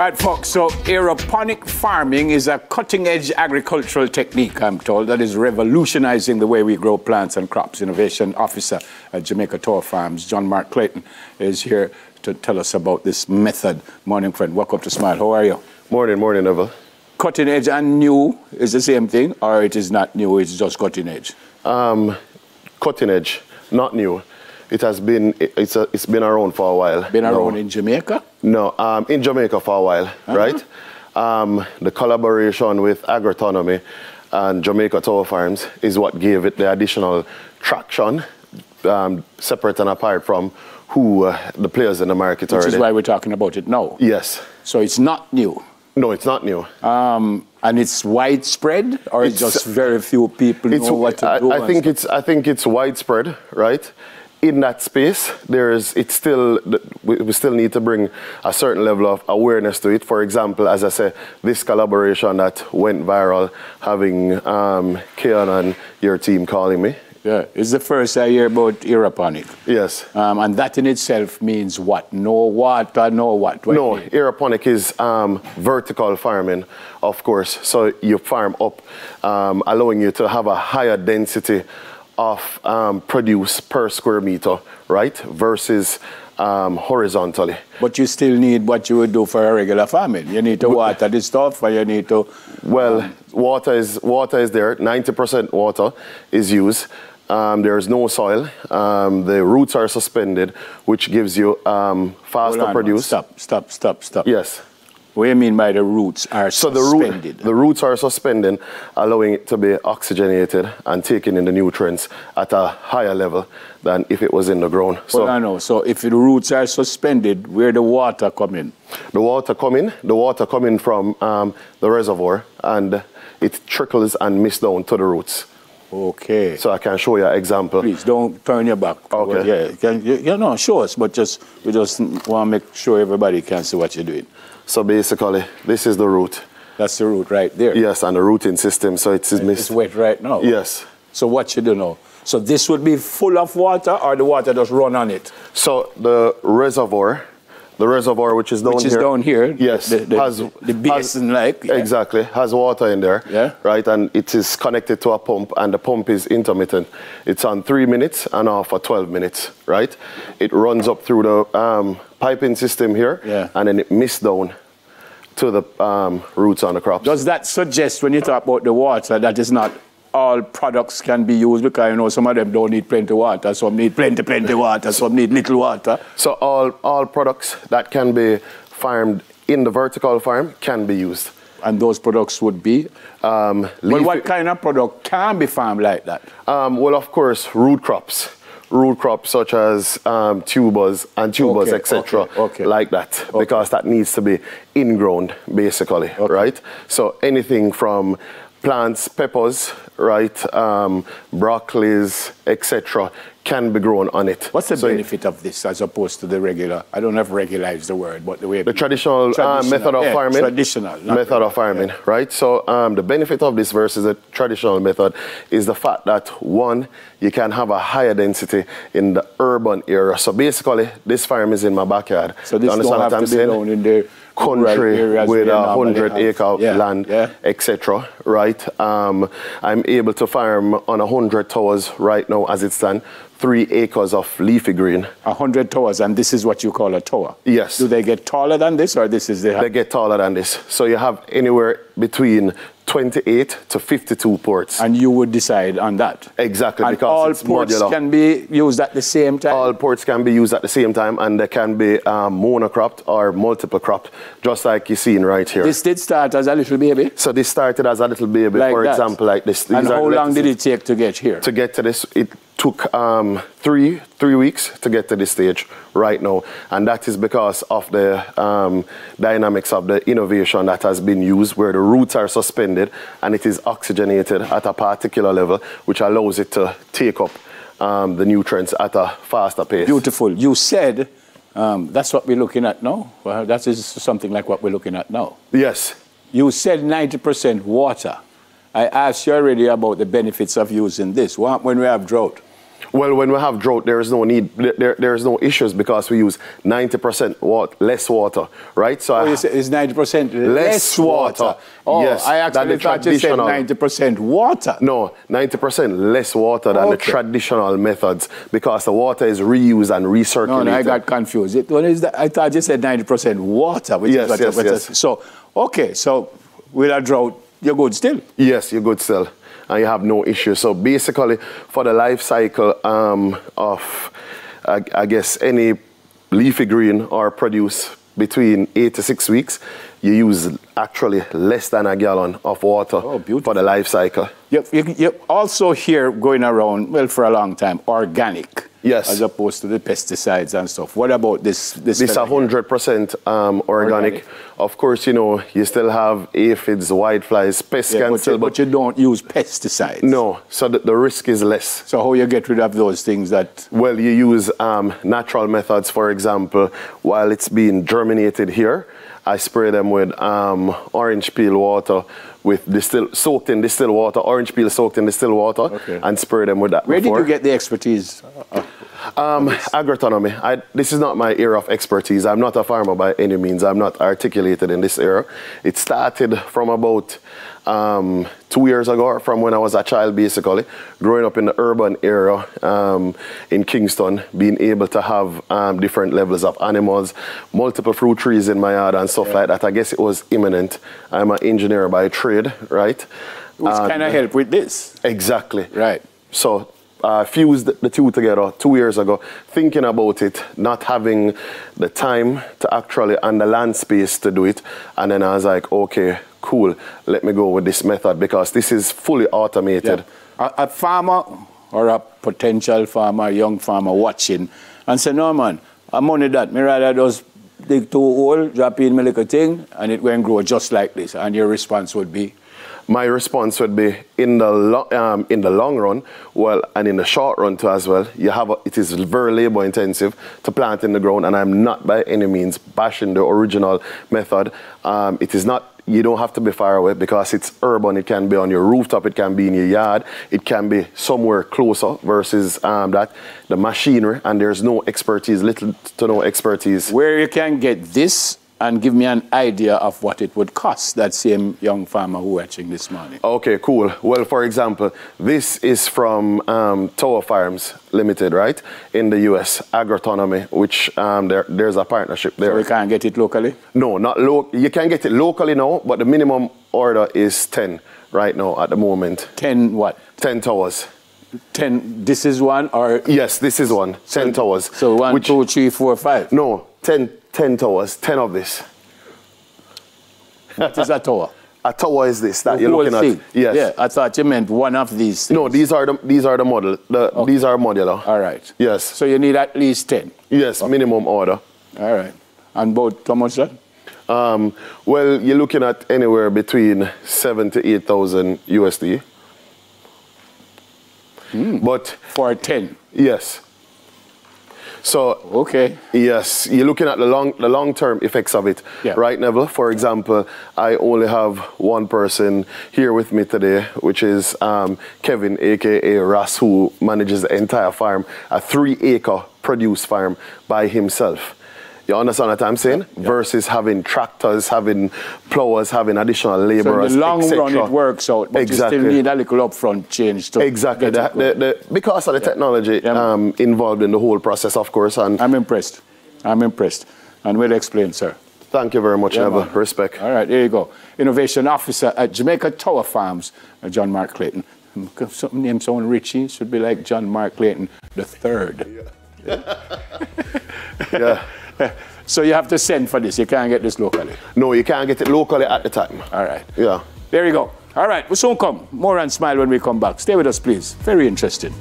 right, folks, so aeroponic farming is a cutting edge agricultural technique, I'm told, that is revolutionizing the way we grow plants and crops. Innovation Officer at Jamaica Tower Farms, John-Mark Clayton, is here to tell us about this method. Morning, friend. Welcome to Smile. How are you? Morning, morning, Neville. Cutting edge and new is the same thing, or it is not new, it's just cutting edge? Um, cutting edge, not new. It has been it's a, it's been around for a while. Been around no. in Jamaica? No, um, in Jamaica for a while, uh-huh. right? Um, the collaboration with Agrotonomy and Jamaica Tower Farms is what gave it the additional traction, um, separate and apart from who uh, the players in the market Which already. is why we're talking about it now. Yes. So it's not new. No, it's not new. Um, and it's widespread, or it's, just very few people know what to I, do. I think it's I think it's widespread, right? In that space, there's it's still we still need to bring a certain level of awareness to it. For example, as I say, this collaboration that went viral, having um, Keon and your team calling me. Yeah, it's the first I hear about aeroponic. Yes. Um, and that in itself means what? No water, no what? what no, aeroponic is um, vertical farming, of course. So you farm up, um, allowing you to have a higher density of um, produce per square meter, right, versus um, horizontally. But you still need what you would do for a regular farming. You need to water the stuff, or you need to. Well, um, water is water is there. Ninety percent water is used. Um, there is no soil. Um, the roots are suspended, which gives you um, faster produce. Stop! Stop! Stop! Stop! Yes. What do you mean by the roots are so suspended? The, root, the roots are suspended, allowing it to be oxygenated and taking in the nutrients at a higher level than if it was in the ground. So well, I know. So if the roots are suspended, where the water come in? The water come in. The water coming from um, the reservoir, and it trickles and mist down to the roots. Okay. So I can show you an example. Please don't turn your back. Okay. Yeah, can, you, you know, show us, but just we just want to make sure everybody can see what you're doing. So basically, this is the root. That's the root right there. Yes, and the rooting system. So it's It's wet right now. Yes. So what you do now? So this would be full of water, or the water just run on it? So the reservoir, the reservoir which is down which here. Which is down here. Yes. The, the, has, the basin like. Yeah. Exactly. Has water in there. Yeah. Right, and it is connected to a pump, and the pump is intermittent. It's on three minutes and off for 12 minutes. Right. It runs up through the um, piping system here. Yeah. And then it mists down to the um, roots on the crops. Does that suggest when you talk about the water that is not all products can be used because you know some of them don't need plenty water, some need plenty, plenty water, some need little water. So all, all products that can be farmed in the vertical farm can be used. And those products would be? Um, well, what kind of product can be farmed like that? Um, well, of course, root crops root crops such as um, tubers and tubers, okay, etc., okay, okay. like that, because that needs to be ingrown, basically, right? So anything from plants, peppers, right, um, broccolis, etc., can be grown on it. What's the so benefit of this as opposed to the regular? I don't know if regular is the word, but the way the traditional, traditional uh, method of yeah, farming. Traditional method regular, of farming, yeah. right? So um, the benefit of this versus the traditional method is the fact that one, you can have a higher density in the urban area. So basically, this farm is in my backyard. So this don't have to be down in the country with a hundred acre yeah, land, yeah. etc. Right? Um, I'm able to farm on a hundred towers right now as it stands three acres of leafy green. A hundred towers, and this is what you call a tower? Yes. Do they get taller than this, or this is the... They get taller than this. So you have anywhere between 28 to 52 ports. And you would decide on that? Exactly, and because all ports modular. can be used at the same time? All ports can be used at the same time, and they can be um, monocropped or multiple cropped, just like you're seeing right here. This did start as a little baby? So this started as a little baby, like for that. example, like this. These and how long did it take to get here? To get to this, it took um, three three weeks to get to this stage right now, and that is because of the um, dynamics of the innovation that has been used, where the roots are suspended and it is oxygenated at a particular level, which allows it to take up um, the nutrients at a faster pace. Beautiful. You said um, that's what we're looking at now. Well, that is something like what we're looking at now. Yes. You said 90% water. I asked you already about the benefits of using this when we have drought. Well, when we have drought, there is no need, there, there is no issues because we use 90% water, less water, right? So oh, I, it's 90% less, less water. water. Oh, yes, I actually thought you said 90% water. No, 90% less water than okay. the traditional methods because the water is reused and recirculated. No, no I got confused. It, what is that? I thought you said 90% water. Which yes, is yes, yes. So, okay, so with a drought, you're good still? Yes, you're good still and you have no issue. So basically, for the life cycle um, of, I, I guess, any leafy green or produce between eight to six weeks, you use actually less than a gallon of water oh, for the life cycle. You, you, you also hear going around, well, for a long time, organic. Yes. As opposed to the pesticides and stuff. What about this? This, this 100% um, organic. organic. Of course, you know, you still have aphids, whiteflies, pests yeah, can but but, you don't use pesticides. No, so the, the, risk is less. So how you get rid of those things that... Well, you use um, natural methods, for example, while it's being germinated here, I spray them with um, orange peel water with distilled, soaked in distilled water, orange peel soaked in distilled water, okay. and spray them with that. Where before. did you get the expertise? Um, agronomy. I, this is not my area of expertise. I'm not a farmer by any means. I'm not articulated in this area. It started from about um, two years ago, from when I was a child, basically, growing up in the urban area um, in Kingston, being able to have um, different levels of animals, multiple fruit trees in my yard and stuff yeah. like that. I guess it was imminent. I'm an engineer by trade, right? Which kind of help with this. Exactly. Right. So uh, fused the two together two years ago, thinking about it, not having the time to actually and the land space to do it. And then I was like, okay, cool, let me go with this method because this is fully automated. Yeah. A, a, farmer or a potential farmer, a young farmer watching and say, no man, I'm only that. Me rather just dig two hole, drop in my little thing, and it won't grow just like this. And your response would be? My response would be in the lo- um, in the long run, well, and in the short run too as well. You have a, it is very labor intensive to plant in the ground, and I'm not by any means bashing the original method. Um, it is not. You don't have to be far away because it's urban. It can be on your rooftop. It can be in your yard. It can be somewhere closer versus um, that the machinery and there's no expertise, little to no expertise. Where you can get this and give me an idea of what it would cost, that same young farmer who watching this morning. Okay, cool. Well, for example, this is from um, Tower Farms Limited, right, in the US, Agrotonomy, which um, there, there's a partnership there. So we can't get it locally? No, not lo- you can get it locally now, but the minimum order is 10 right now at the moment. 10 what? 10 towers. 10, this is one or? Yes, this is one, 10 so, towers. So one, which, two, three, four, five? No, 10 10 towers, 10 of this. What is a tower? A tower is this that the you're looking thing. at. Yes. Yeah, I thought you meant one of these. Things. No, these are the these are the model. The, okay. These are modular. All right. Yes. So you need at least 10. Yes, okay. minimum order. All right. And about how much that? Um, well, you're looking at anywhere between seven to eight thousand USD. Mm. But for 10. Yes. So okay, yes, you're looking at the long the long term effects of it, yeah. right, Neville? For example, I only have one person here with me today, which is um, Kevin, aka Ras, who manages the entire farm, a three-acre produce farm by himself. You understand what I'm saying? Yeah. Versus having tractors, having plowers, having additional laborers. So in the long run, it works out, but exactly. you still need a little upfront change to exactly the, the, the, because of the yeah. technology yeah. um, involved in the whole process, of course. And I'm impressed. I'm impressed, and we'll explain, sir. Thank you very much, yeah, Eva. Respect. All right, there you go. Innovation Officer at Jamaica Tower Farms, uh, John-Mark Clayton. Something named someone Richie should be like John-Mark Clayton the third. Yeah. yeah. so you have to send for this. You can't get this locally. No, you can't get it locally at the time. All right. Yeah. There you go. All right, we'll soon come. More and smile when we come back. Stay with us, please. Very interesting.